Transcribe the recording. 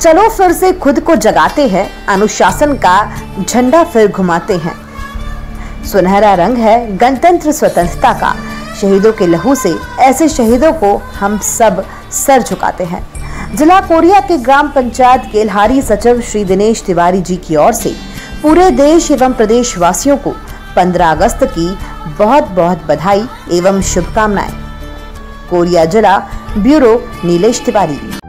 चलो फिर से खुद को जगाते हैं, अनुशासन का झंडा फिर घुमाते हैं। सुनहरा रंग है गणतंत्र स्वतंत्रता का। शहीदों के लहू से ऐसे शहीदों को हम सब सर झुकाते हैं। जिला कोरिया के ग्राम पंचायत केलहारी सचिव श्री दिनेश तिवारी जी की ओर से पूरे देश एवं प्रदेश वासियों को 15 अगस्त की बहुत बहुत बधाई एवं शुभकामनाएँ। कोरिया जिला ब्यूरो नीलेश तिवारी।